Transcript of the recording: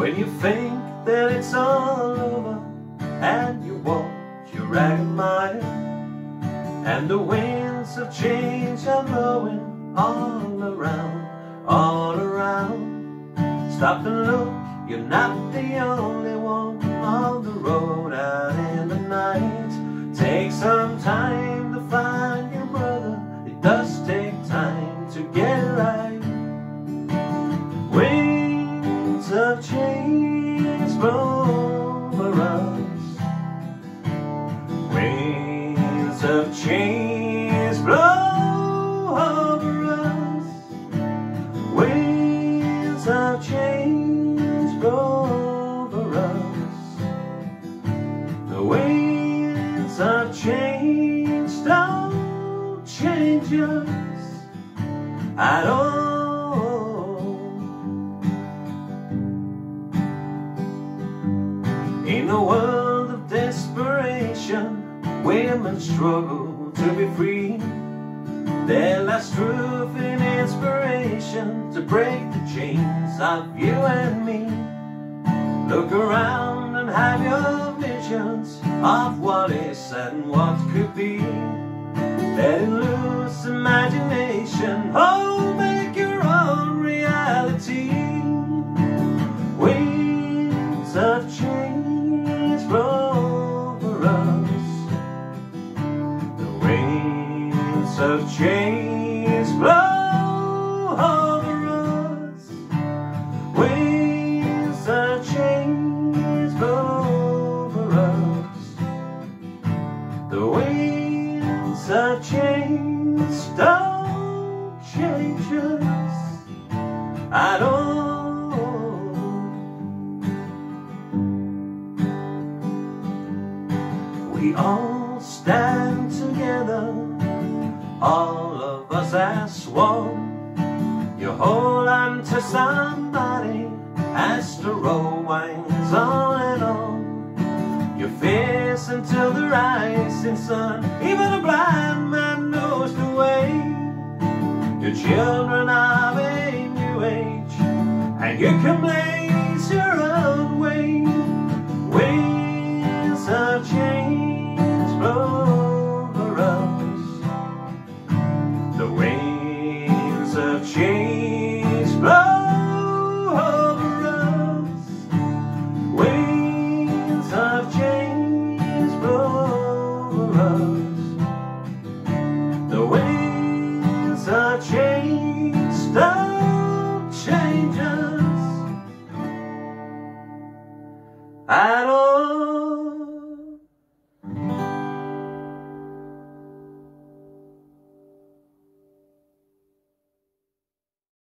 When you think that it's all over and you walk your ragged mile and the winds of change are blowing all around, all around. Stop and look, you're not the only one on the road out in the night. Take some time to find your brother, it does take time to get right. Change don't change us at all. In a world of desperation, women struggle to be free. Their last truth and inspiration to break the chains of you and me. Look around and have your visions of what is and what could be. Letting loose imagination, oh, make your own reality. Winds of change blow over us. The winds of change blow at all. We all stand together, all of us as one. You hold on to somebody as the road winds on and on. You face until the rising sun, even a blind man knows the way. Your children you can blaze your own way. Winds of change over us. The winds of change blow over us. Winds of change blow over us. The winds of change.